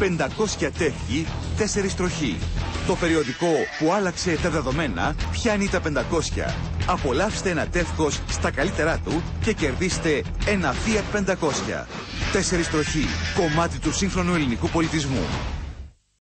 500 τεύχη, 4 τροχή. Το περιοδικό που άλλαξε τα δεδομένα πιάνει τα 500. Απολαύστε ένα τεύχος στα καλύτερά του και κερδίστε ένα Fiat 500. 4 τροχή, κομμάτι του σύγχρονου ελληνικού πολιτισμού.